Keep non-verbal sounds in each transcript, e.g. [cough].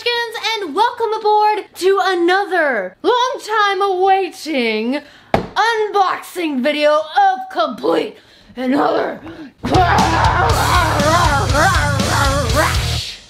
Munchkins and welcome aboard to another long time awaiting unboxing video of complete another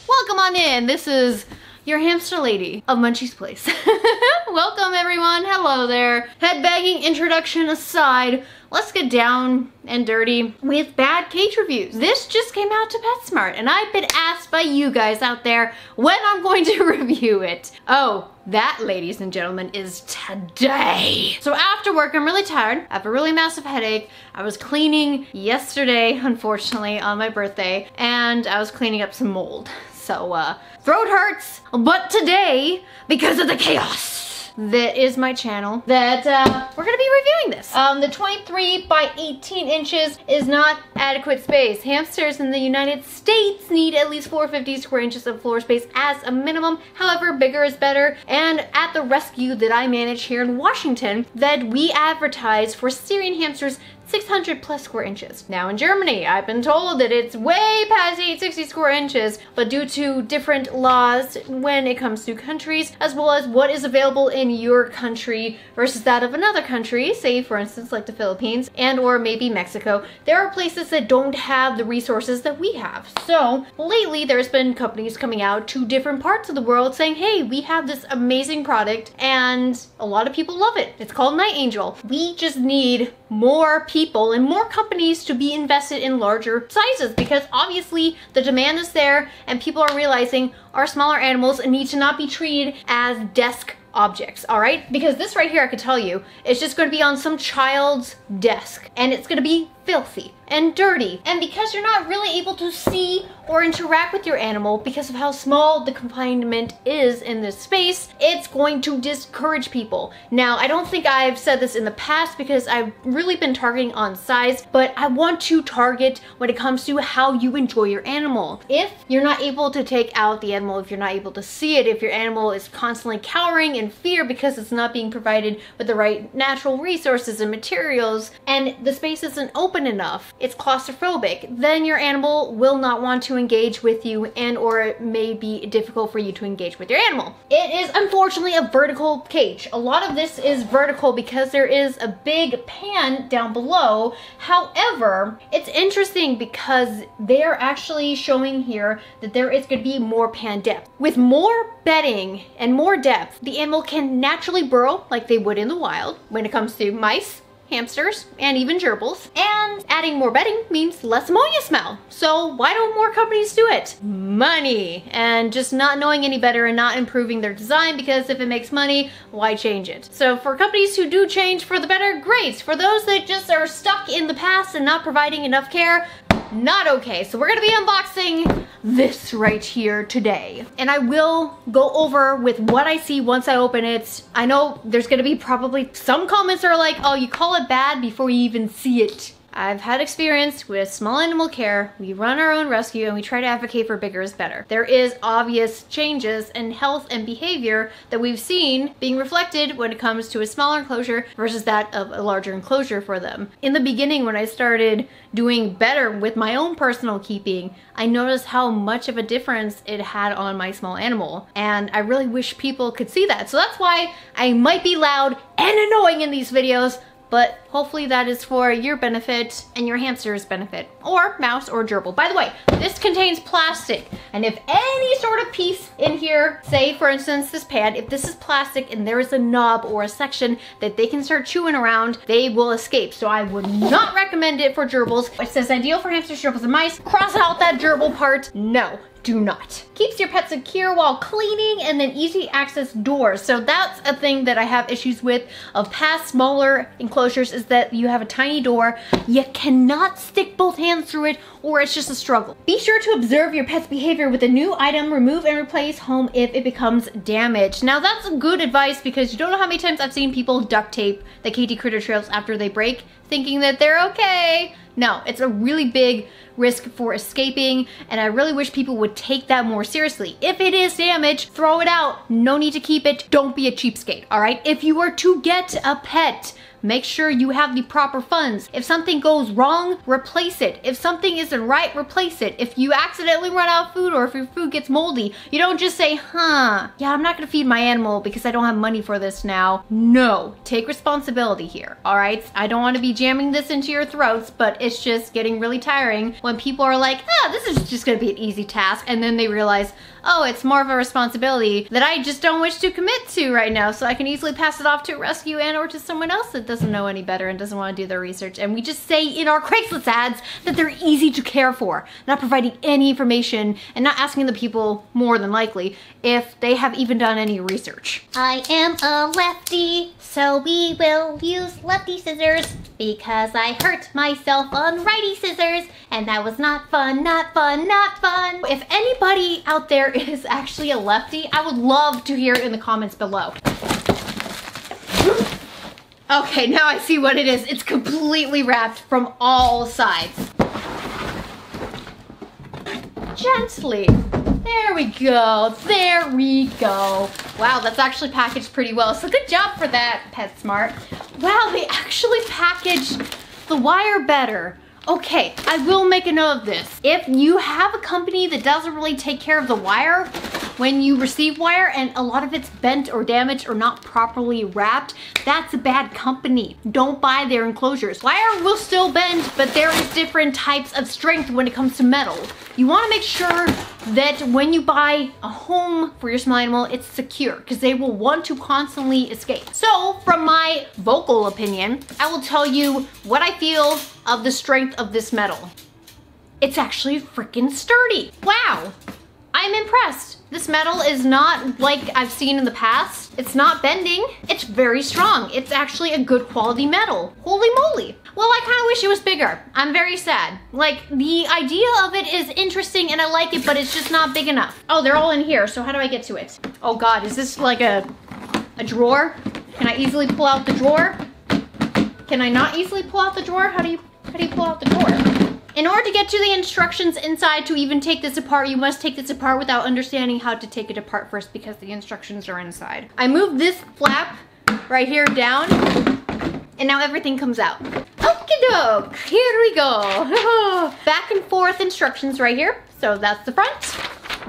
Welcome on in. This is your hamster lady of Munchie's Place. [laughs] Welcome everyone. Hello there. Headbanging introduction aside, let's get down and dirty with bad cage reviews. This just came out to PetSmart and I've been asked by you guys out there when I'm going to [laughs] review it. Oh, that, ladies and gentlemen, is today. So after work, I'm really tired. I have a really massive headache. I was cleaning yesterday, unfortunately, on my birthday, and I was cleaning up some mold. So, uh, throat hurts, but today, because of the chaos, that is my channel that uh, we're gonna be reviewing this. Um, the 23 by 18 inches is not adequate space. Hamsters in the United States need at least 450 square inches of floor space as a minimum. However, bigger is better. And at the rescue that I manage here in Washington, that we advertise for Syrian hamsters 600 plus square inches. Now in Germany, I've been told that it's way past 860 square inches, but due to different laws when it comes to countries, as well as what is available in your country versus that of another country, say for instance like the Philippines and or maybe Mexico, there are places that don't have the resources that we have. So lately there's been companies coming out to different parts of the world saying, hey, we have this amazing product and a lot of people love it. It's called Niteangel. We just need more people and more companies to be invested in larger sizes because obviously the demand is there and people are realizing our smaller animals need to not be treated as desk objects, all right? Because this right here, I can tell you, it's just gonna be on some child's desk and it's gonna be filthy and dirty. And because you're not really able to see or interact with your animal because of how small the confinement is in this space, it's going to discourage people. Now, I don't think I've said this in the past because I've really been targeting on size, but I want to target when it comes to how you enjoy your animal. If you're not able to take out the animal, if you're not able to see it, if your animal is constantly cowering in fear because it's not being provided with the right natural resources and materials, and the space isn't open enough, it's claustrophobic, then your animal will not want to engage with you and or it may be difficult for you to engage with your animal. It is unfortunately a vertical cage. A lot of this is vertical because there is a big pan down below. However, it's interesting because they are actually showing here that there is going to be more pan depth. With more bedding and more depth, the animal can naturally burrow like they would in the wild when it comes to mice, hamsters, and even gerbils. And adding more bedding means less ammonia smell. So why don't more companies do it? Money. And just not knowing any better and not improving their design because if it makes money, why change it? So for companies who do change for the better, great. For those that just are stuck in the past and not providing enough care, not okay. So we're gonna be unboxing this right here today. And I will go over with what I see once I open it. I know there's gonna be probably some comments are like, oh, you call it bad before you even see it. I've had experience with small animal care. We run our own rescue and we try to advocate for bigger is better. There is obvious changes in health and behavior that we've seen being reflected when it comes to a smaller enclosure versus that of a larger enclosure for them. In the beginning when I started doing better with my own personal keeping, I noticed how much of a difference it had on my small animal. And I really wish people could see that. So that's why I might be loud and annoying in these videos, but hopefully that is for your benefit and your hamster's benefit or mouse or gerbil. By the way, this contains plastic and if any sort of piece in here, say for instance this pad, if this is plastic and there is a knob or a section that they can start chewing around, they will escape. So I would not recommend it for gerbils. It says ideal for hamsters, gerbils, and mice. Cross out that gerbil part. No, do not. Keeps your pet secure while cleaning and then easy access doors. So that's a thing that I have issues with of past smaller enclosures is that you have a tiny door, you cannot stick both hands through it or it's just a struggle. Be sure to observe your pet's behavior with a new item, remove and replace home if it becomes damaged. Now that's good advice because you don't know how many times I've seen people duct tape the Kaytee Critter trails after they break thinking that they're okay. No, it's a really big risk for escaping and I really wish people would take that more seriously. If it is damaged, throw it out. No need to keep it. Don't be a cheapskate, all right? If you were to get a pet, make sure you have the proper funds. If something goes wrong, replace it. If something isn't right, replace it. If you accidentally run out of food or if your food gets moldy, you don't just say, huh, yeah, I'm not gonna feed my animal because I don't have money for this now. No, take responsibility here, all right? I don't wanna be jamming this into your throats, but it's just getting really tiring when people are like, ah, this is just gonna be an easy task, and then they realize, oh, it's more of a responsibility that I just don't wish to commit to right now, so I can easily pass it off to rescue and or to someone else that doesn't know any better and doesn't want to do their research. And we just say in our Craigslist ads that they're easy to care for, not providing any information and not asking the people, more than likely, if they have even done any research. I am a lefty, so we will use lefty scissors because I hurt myself on righty scissors and that was not fun, not fun, not fun. If anybody out there [laughs] is actually a lefty, I would love to hear it in the comments below. Okay, now I see what it is. It's completely wrapped from all sides. Gently. There we go. There we go. Wow, that's actually packaged pretty well. So good job for that, PetSmart. Wow, they actually packaged the wire better. Okay, I will make a note of this. If you have a company that doesn't really take care of the wire, when you receive wire and a lot of it's bent or damaged or not properly wrapped, that's a bad company. Don't buy their enclosures. Wire will still bend, but there is different types of strength when it comes to metal. You wanna make sure that when you buy a home for your small animal, it's secure because they will want to constantly escape. So from my vocal opinion, I will tell you what I feel of the strength of this metal. It's actually freaking sturdy. Wow, I'm impressed. This metal is not like I've seen in the past. It's not bending. It's very strong. It's actually a good quality metal. Holy moly. Well, I kind of wish it was bigger. I'm very sad. Like, the idea of it is interesting and I like it, but it's just not big enough. Oh, they're all in here, so how do I get to it? Oh God, is this like a, a drawer? Can I easily pull out the drawer? Can I not easily pull out the drawer? How do you, how do you pull out the drawer? In order to get to the instructions inside to even take this apart, you must take this apart without understanding how to take it apart first because the instructions are inside. I moved this flap right here down and now everything comes out. Okie doke, here we go. [laughs] back and forth instructions right here. So that's the front,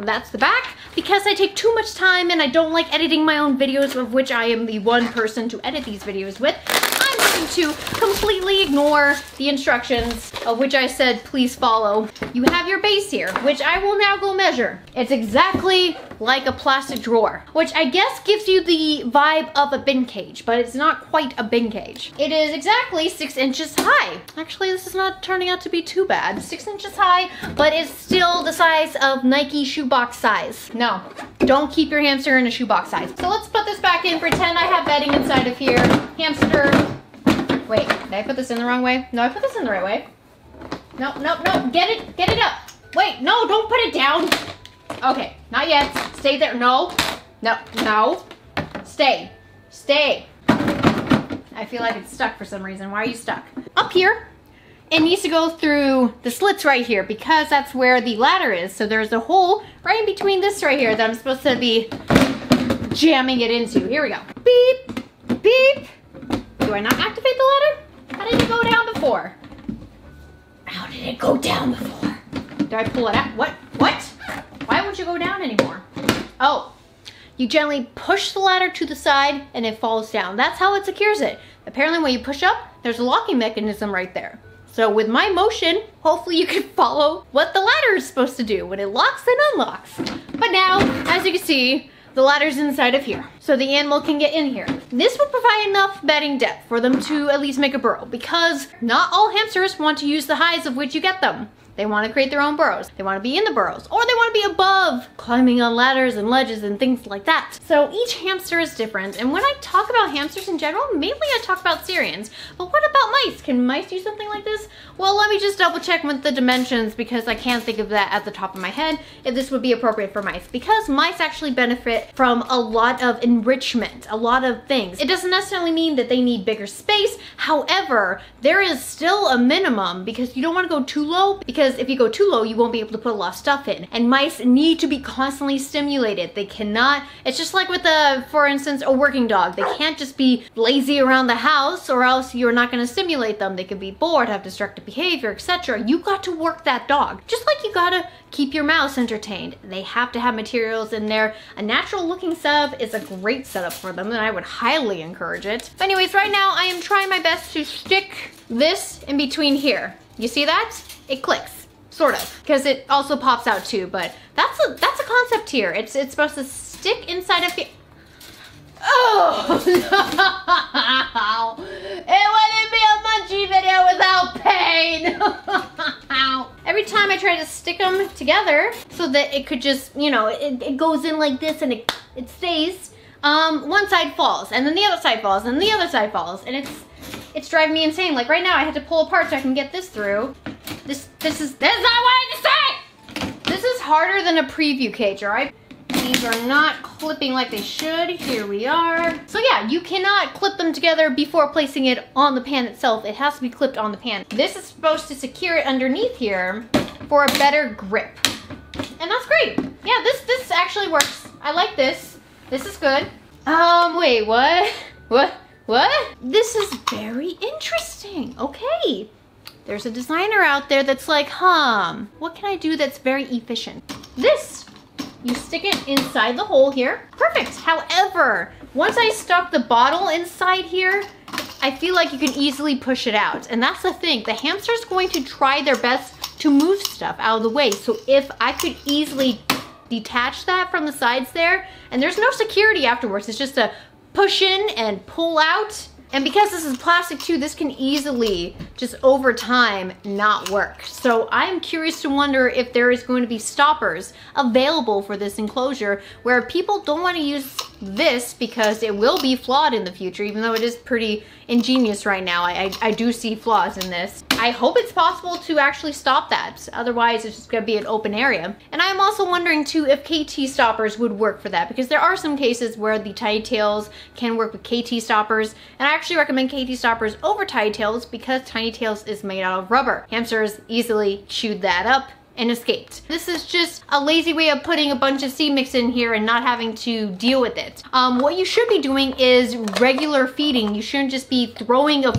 that's the back. Because I take too much time and I don't like editing my own videos of which I am the one person to edit these videos with, going to completely ignore the instructions of which I said please follow. You have your base here, which I will now go measure. It's exactly like a plastic drawer, which I guess gives you the vibe of a bin cage, but it's not quite a bin cage. It is exactly six inches high. Actually, this is not turning out to be too bad. Six inches high, but it's still the size of Nike shoebox size. No, don't keep your hamster in a shoebox size. So let's put this back in, pretend I have bedding inside of here. Hamster Wait, did I put this in the wrong way? No, I put this in the right way. No, no, no, get it, get it up. Wait, no, don't put it down. Okay, not yet. Stay there. No, no, no. Stay, stay. I feel like it's stuck for some reason. Why are you stuck? Up here, it needs to go through the slits right here because that's where the ladder is. So there's a hole right in between this right here that I'm supposed to be jamming it into. Here we go. Beep, beep. Do I not activate the ladder? How did it go down before? How did it go down before? Do I pull it out? What? What? Why won't you go down anymore? Oh, you gently push the ladder to the side and it falls down. That's how it secures it. Apparently when you push up, there's a locking mechanism right there. So with my motion, hopefully you can [laughs] follow what the ladder is supposed to do when it locks and unlocks. But now, as you can see, the ladder's inside of here, so the animal can get in here. This will provide enough bedding depth for them to at least make a burrow because not all hamsters want to use the highs of which you get them. They want to create their own burrows. They want to be in the burrows or they want to be above climbing on ladders and ledges and things like that. So each hamster is different. And when I talk about hamsters in general, mainly I talk about Syrians. But what about mice? Can mice do something like this? Well, let me just double check with the dimensions because I can't think of that at the top of my head if this would be appropriate for mice because mice actually benefit from a lot of enrichment, a lot of things. It doesn't necessarily mean that they need bigger space. However, there is still a minimum because you don't want to go too low because because if you go too low, you won't be able to put a lot of stuff in. And mice need to be constantly stimulated. They cannot, it's just like with a, for instance, a working dog. They can't just be lazy around the house or else you're not gonna stimulate them. They could be bored, have destructive behavior, etc. You got to work that dog. Just like you gotta keep your mouse entertained. They have to have materials in there. A natural looking setup is a great setup for them and I would highly encourage it. But anyways, right now I am trying my best to stick this in between here. You see that? It clicks, sort of, because it also pops out too, but that's a that's a concept here. It's it's supposed to stick inside of here. Oh no! [laughs] It wouldn't be a Munchie video without pain! [laughs] Every time I try to stick them together so that it could just, you know, it, it goes in like this and it, it stays, um, one side falls and then the other side falls and the other side falls and it's it's driving me insane. Like right now I had to pull apart so I can get this through. This this is this is not what I say! This is harder than a Prevue cage, alright? These are not clipping like they should. Here we are. So yeah, you cannot clip them together before placing it on the pan itself. It has to be clipped on the pan. This is supposed to secure it underneath here for a better grip. And that's great. Yeah, this, this actually works. I like this. This is good. Um, wait, what? [laughs] What? What? This is very interesting. Okay. There's a designer out there that's like, huh, what can I do that's very efficient? This you stick it inside the hole here. Perfect. However, once I stuck the bottle inside here, I feel like you can easily push it out. And that's the thing, the hamster's going to try their best to move stuff out of the way. So if I could easily detach that from the sides there, and there's no security afterwards, it's just a push in and pull out, and because this is plastic too, this can easily, just over time, not work. So I'm curious to wonder if there is going to be stoppers available for this enclosure where people don't want to use this because it will be flawed in the future, even though it is pretty ingenious right now. I, I, I do see flaws in this. I hope it's possible to actually stop that. Otherwise, it's just gonna be an open area. And I'm also wondering too if Kaytee stoppers would work for that because there are some cases where the tiny tails can work with Kaytee stoppers. And I actually recommend Kaytee stoppers over tiny tails because tiny tails is made out of rubber. Hamsters easily chewed that up and escaped. This is just a lazy way of putting a bunch of seed mix in here and not having to deal with it. Um, what you should be doing is regular feeding. You shouldn't just be throwing a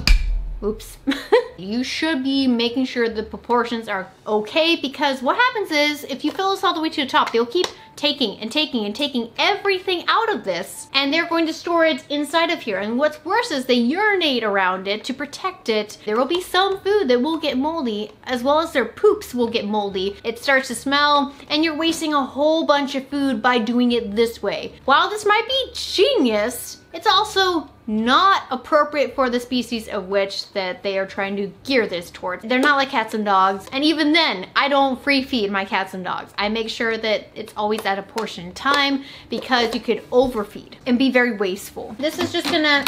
Oops. [laughs] you should be making sure the proportions are okay because what happens is if you fill this all the way to the top, they'll keep taking and taking and taking everything out of this and they're going to store it inside of here. And what's worse is they urinate around it to protect it. There will be some food that will get moldy as well as their poops will get moldy. It starts to smell and you're wasting a whole bunch of food by doing it this way. While this might be genius, it's also not appropriate for the species of which that they are trying to gear this towards. They're not like cats and dogs. And even then, I don't free feed my cats and dogs. I make sure that it's always at a portion time because you could overfeed and be very wasteful. This is just gonna,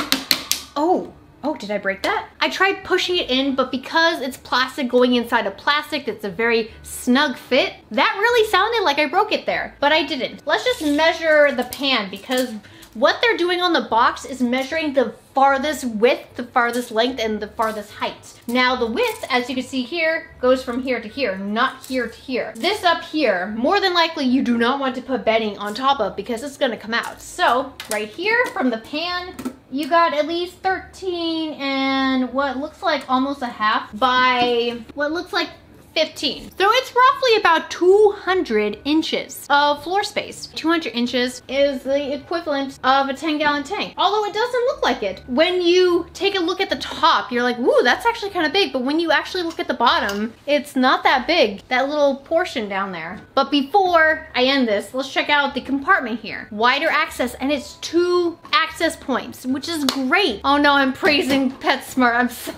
oh, Oh, did I break that? I tried pushing it in, but because it's plastic going inside of plastic, it's a very snug fit. That really sounded like I broke it there, but I didn't. Let's just measure the pan because what they're doing on the box is measuring the farthest width, the farthest length, and the farthest height. Now the width, as you can see here, goes from here to here, not here to here. This up here, more than likely you do not want to put bedding on top of because it's gonna come out. So right here from the pan, you got at least 13 and what looks like almost a half by what looks like 15. So it's roughly about 200 inches of floor space. 200 inches is the equivalent of a 10 gallon tank, although it doesn't look like it. When you take a look at the top, you're like, woo, that's actually kind of big. But when you actually look at the bottom, it's not that big, that little portion down there. But before I end this, let's check out the compartment here. Wider access, and it's two access points, which is great. Oh no, I'm praising [laughs] PetSmart. I'm so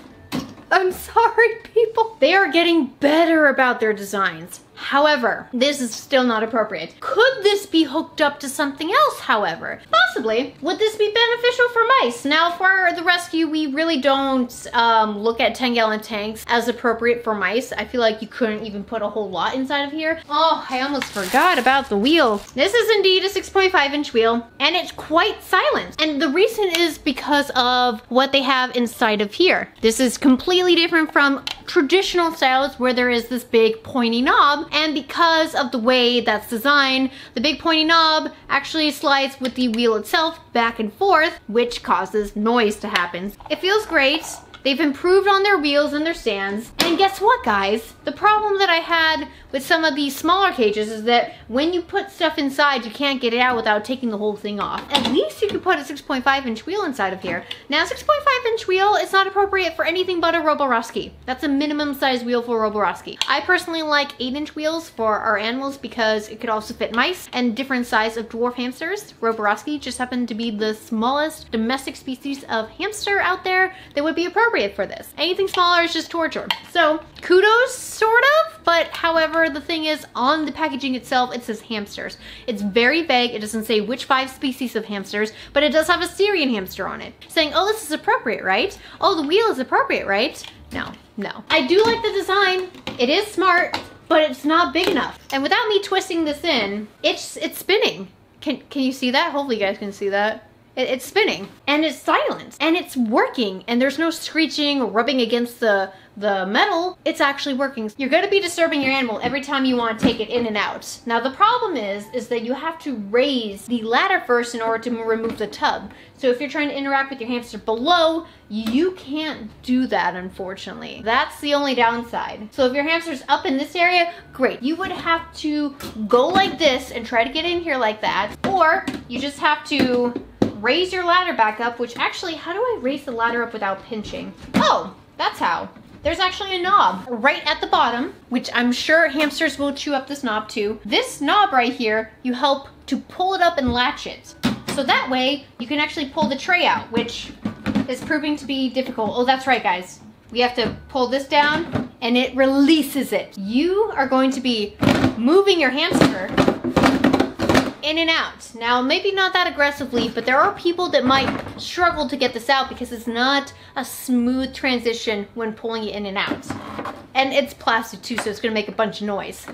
I'm sorry, people. They are getting better about their designs. However, this is still not appropriate. Could this be hooked up to something else, however? Possibly. Would this be beneficial for mice? Now, for the rescue, we really don't um, look at 10 gallon tanks as appropriate for mice. I feel like you couldn't even put a whole lot inside of here. Oh, I almost forgot about the wheel. This is indeed a 6.5 inch wheel, and it's quite silent. And the reason is because of what they have inside of here. This is completely different from traditional styles where there is this big pointy knob and because of the way that's designed, the big pointy knob actually slides with the wheel itself back and forth, which causes noise to happen. It feels great. They've improved on their wheels and their stands. And guess what, guys? The problem that I had with some of these smaller cages is that when you put stuff inside, you can't get it out without taking the whole thing off. At least you can put a 6.5 inch wheel inside of here. Now, 6.5 inch wheel is not appropriate for anything but a Roboroski. That's a minimum size wheel for Roboroski. I personally like 8 inch wheels for our animals because it could also fit mice and different size of dwarf hamsters. Roboroski just happened to be the smallest domestic species of hamster out there that would be appropriate appropriate for this. Anything smaller is just torture. So kudos, sort of, but however, the thing is on the packaging itself, it says hamsters. It's very vague. It doesn't say which five species of hamsters, but it does have a Syrian hamster on it, saying, oh, this is appropriate, right? Oh, the wheel is appropriate, right? No, no. I do like the design. It is smart, but it's not big enough. And without me twisting this in, it's it's spinning. Can, can you see that? Hopefully you guys can see that. It, it's spinning and it's silent and it's working and there's no screeching or rubbing against the the metal, it's actually working. You're gonna be disturbing your animal every time you wanna take it in and out. Now the problem is, is that you have to raise the ladder first in order to remove the tub. So if you're trying to interact with your hamster below, you can't do that unfortunately. That's the only downside. So if your hamster's up in this area, great. You would have to go like this and try to get in here like that, or you just have to raise your ladder back up, which actually, how do I raise the ladder up without pinching? Oh, that's how. There's actually a knob right at the bottom, which I'm sure hamsters will chew up this knob too. This knob right here, you help to pull it up and latch it. So that way you can actually pull the tray out, which is proving to be difficult. Oh, that's right, guys. We have to pull this down and it releases it. You are going to be moving your hamster in and out. Now, maybe not that aggressively, but there are people that might struggle to get this out because it's not a smooth transition when pulling it in and out. And it's plastic too, so it's gonna make a bunch of noise.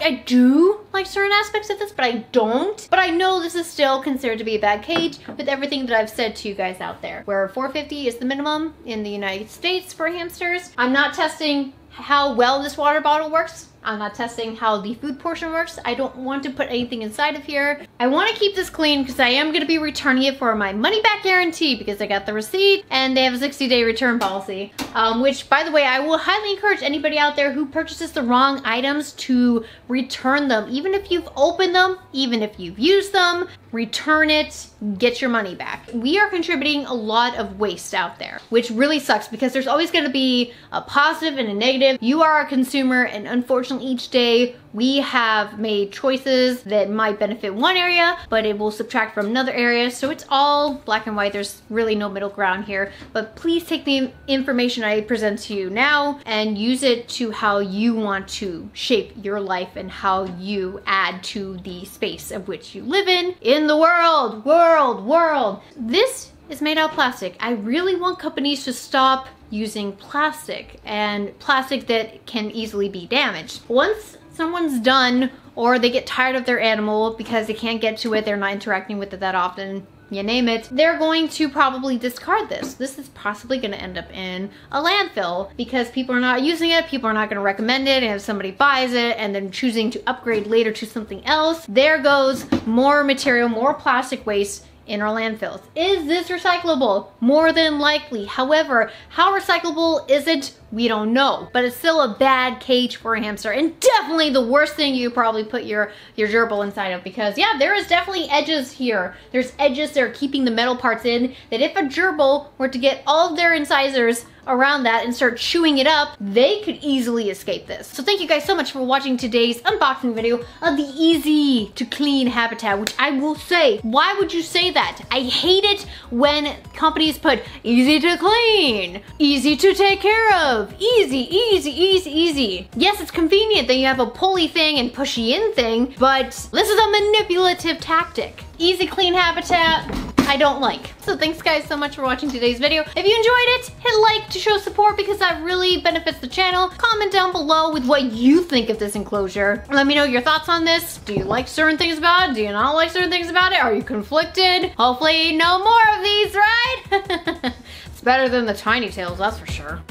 I do like certain aspects of this, but I don't. But I know this is still considered to be a bad cage with everything that I've said to you guys out there. Where 450 is the minimum in the United States for hamsters. I'm not testing how well this water bottle works. I'm not testing how the food portion works. I don't want to put anything inside of here. I want to keep this clean because I am going to be returning it for my money back guarantee because I got the receipt and they have a 60 day return policy. Um, which by the way, I will highly encourage anybody out there who purchases the wrong items to return them. Even if you've opened them, even if you've used them, return it, get your money back. We are contributing a lot of waste out there, which really sucks because there's always gonna be a positive and a negative. You are a consumer and unfortunately each day we have made choices that might benefit one area, but it will subtract from another area. So it's all black and white. There's really no middle ground here, but please take the information I present to you now and use it to how you want to shape your life and how you add to the space of which you live in, in the world, world, world. This is made out of plastic. I really want companies to stop using plastic and plastic that can easily be damaged. Once someone's done or they get tired of their animal because they can't get to it, they're not interacting with it that often, you name it, they're going to probably discard this. This is possibly gonna end up in a landfill because people are not using it, people are not gonna recommend it, and if somebody buys it and then choosing to upgrade later to something else, there goes more material, more plastic waste in our landfills. Is this recyclable? More than likely. However, how recyclable is it? We don't know, but it's still a bad cage for a hamster and definitely the worst thing you probably put your, your gerbil inside of because yeah, there is definitely edges here. There's edges that are keeping the metal parts in that if a gerbil were to get all of their incisors around that and start chewing it up, they could easily escape this. So thank you guys so much for watching today's unboxing video of the easy to clean habitat, which I will say, why would you say that? I hate it when companies put easy to clean, easy to take care of, of. Easy, easy, easy, easy. Yes, it's convenient that you have a pulley thing and pushy in thing, but this is a manipulative tactic. Easy clean habitat, I don't like. So thanks guys so much for watching today's video. If you enjoyed it, hit like to show support because that really benefits the channel. Comment down below with what you think of this enclosure. Let me know your thoughts on this. Do you like certain things about it? Do you not like certain things about it? Are you conflicted? Hopefully no more of these, right? [laughs] it's better than the tiny tails, that's for sure.